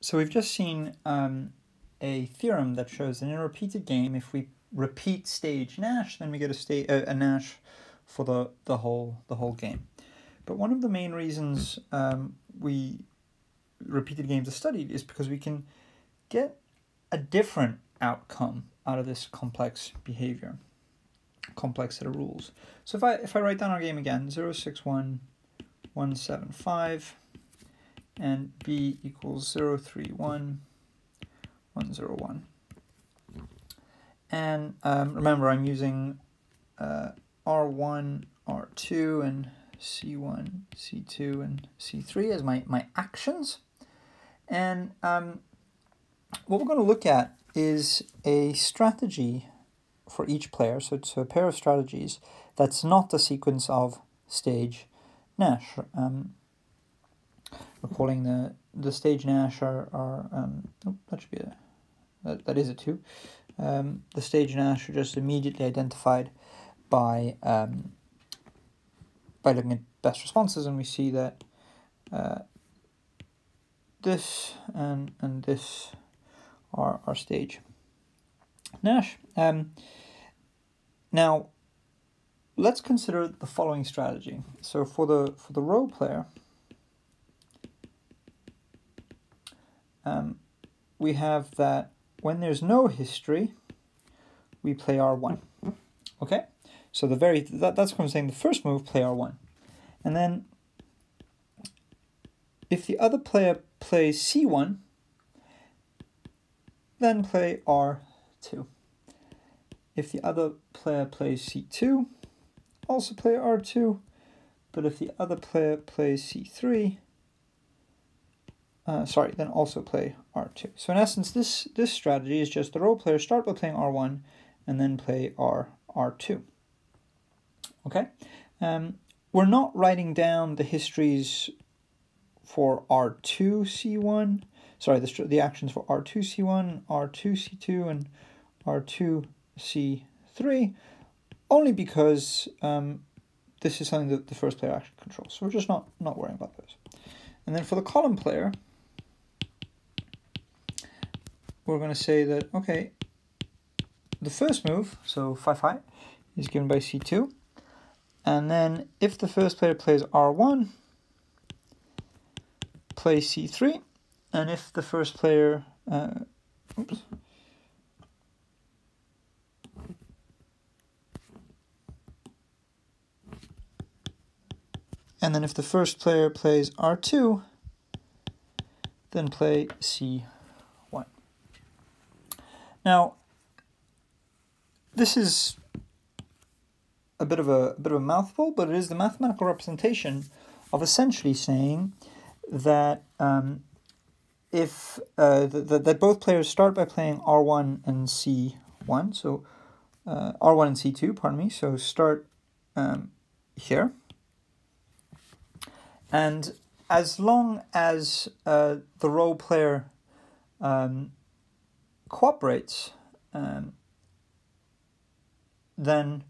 so we've just seen um, a theorem that shows that in a repeated game, if we repeat stage Nash, then we get a state uh, a Nash for the the whole the whole game. But one of the main reasons um, we repeated games are studied is because we can get a different outcome out of this complex behavior, complex set of rules. So if I if I write down our game again, 0, 6, 1, 1, 7, 5, and b equals 0, 3, 1, 1, 0, 1. And um, remember, I'm using uh, R1, R2, and C1, C2, and C3 as my, my actions. And um, what we're going to look at is a strategy for each player. So it's a pair of strategies that's not the sequence of stage Nash. Um, we're calling the, the stage Nash are, are um, oh, that should be a, that, that is a two. Um, the stage Nash are just immediately identified by um, by looking at best responses, and we see that uh, this and and this are our stage Nash. Um, now, let's consider the following strategy. So for the for the row player, um, we have that when there's no history, we play R1. Okay? So the very that, that's what I'm saying. The first move, play R1. And then if the other player plays C1, then play R2. If the other player plays C2, also play R2. But if the other player plays C3, uh, sorry, then also play R2. So in essence, this, this strategy is just the row player start by playing R1 and then play R, R2. Okay? Um, we're not writing down the histories for R2, C1, sorry, the, the actions for R2, C1, R2, C2, and R2, C3, only because um, this is something that the first player actually controls. So we're just not, not worrying about those. And then for the column player, we're going to say that, okay, the first move, so 5 high, is given by c2. And then if the first player plays r1, play c3. And if the first player, uh, oops, and then if the first player plays r2, then play c now, this is a bit of a, a bit of a mouthful, but it is the mathematical representation of essentially saying that um, if uh, that, that both players start by playing R1 and C1, so uh, R1 and C2, pardon me, so start um, here. And as long as uh, the row player um, cooperates, um, then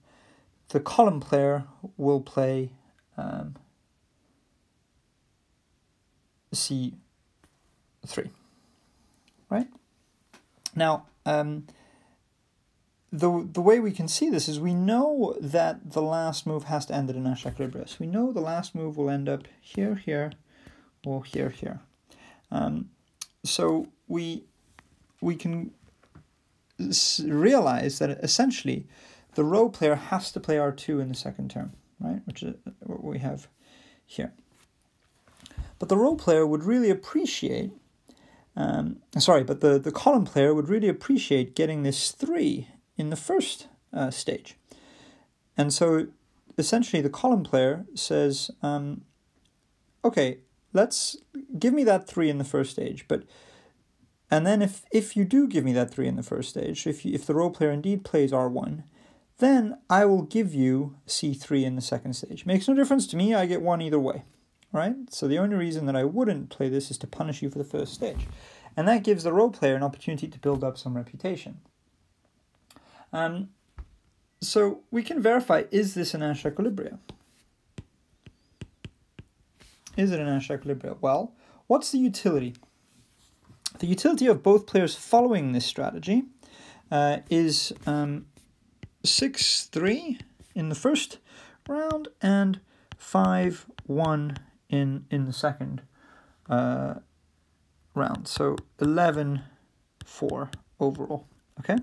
the column player will play um, C3, right? Now, um, the, the way we can see this is we know that the last move has to end at a Nash. So we know the last move will end up here, here, or here, here. Um, so we we can realize that essentially the row player has to play R2 in the second term, right? Which is what we have here. But the row player would really appreciate, um, sorry, but the, the column player would really appreciate getting this 3 in the first uh, stage. And so essentially the column player says, um, okay, let's give me that 3 in the first stage, but and then if, if you do give me that 3 in the first stage, if, you, if the row player indeed plays R1, then I will give you C3 in the second stage. Makes no difference to me, I get 1 either way. Right? So the only reason that I wouldn't play this is to punish you for the first stage. And that gives the row player an opportunity to build up some reputation. Um, so we can verify, is this an Nash equilibrium? Is it an Nash equilibrium? Well, what's the utility The utility of both players following this strategy uh, is um, 6 3 in the first round and 5 1 in, in the second uh, round. So 11 4 overall. Okay?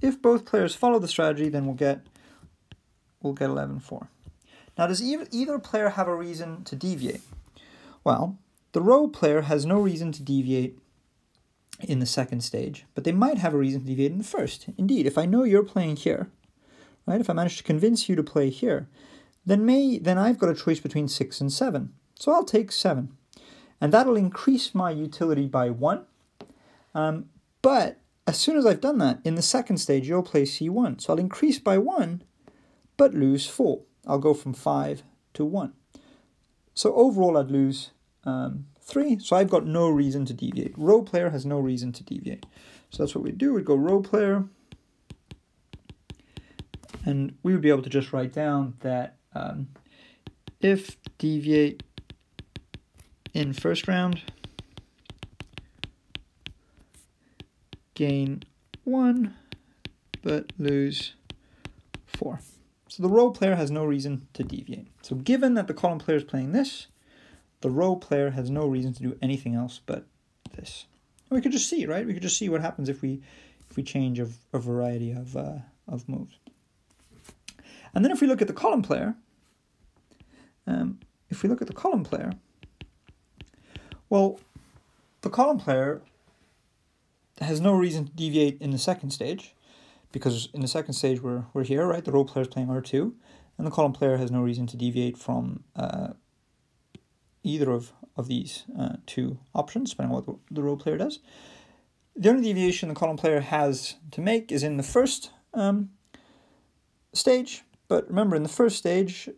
If both players follow the strategy, then we'll get we'll get 11 4. Now, does either, either player have a reason to deviate? Well, the row player has no reason to deviate in the second stage, but they might have a reason to deviate in the first. Indeed, if I know you're playing here, right, if I manage to convince you to play here, then may then I've got a choice between 6 and 7. So I'll take 7. And that'll increase my utility by 1. Um, but as soon as I've done that, in the second stage, you'll play c1. So I'll increase by 1, but lose 4. I'll go from 5 to 1. So overall, I'd lose um, 3. So I've got no reason to deviate. Row player has no reason to deviate. So that's what we do. We'd go row player. And we would be able to just write down that um, if deviate in first round, gain 1, but lose 4. So the row player has no reason to deviate. So given that the column player is playing this, the row player has no reason to do anything else but this. And we could just see, right? We could just see what happens if we if we change a, a variety of, uh, of moves. And then if we look at the column player, um, if we look at the column player, well, the column player has no reason to deviate in the second stage because in the second stage we're, we're here, right? The row player is playing R2, and the column player has no reason to deviate from uh, either of, of these uh, two options, depending on what the, row player does. The only deviation the column player has to make is in the first um, stage, but remember in the first stage,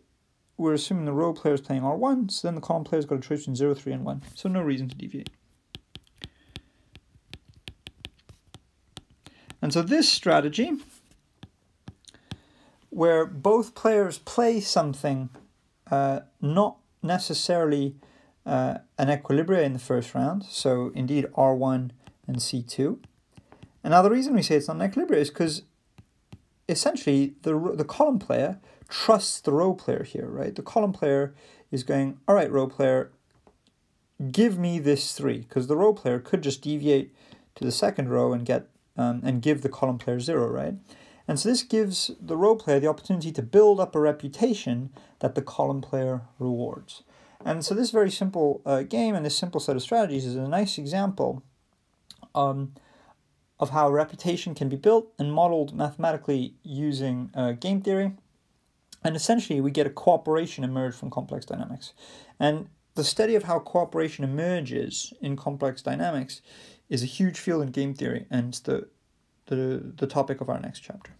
we're assuming the row player is playing R1, so then the column player's got a choice between 0, 3, and 1, so no reason to deviate. And so this strategy, where both players play something uh, not necessarily uh, an equilibria in the first round, so indeed R1 and C2. And now the reason we say it's not an equilibria is because essentially the, the column player trusts the row player here, right? The column player is going, all right, row player, give me this three, because the row player could just deviate to the second row and get um, and give the column player zero, right? And so this gives the row player the opportunity to build up a reputation that the column player rewards. And so this very simple uh, game and this simple set of strategies is a nice example um, of how reputation can be built and modeled mathematically using uh, game theory. And essentially we get a cooperation emerge from complex dynamics. And the study of how cooperation emerges in complex dynamics is a huge field in game theory and the, the, the topic of our next chapter.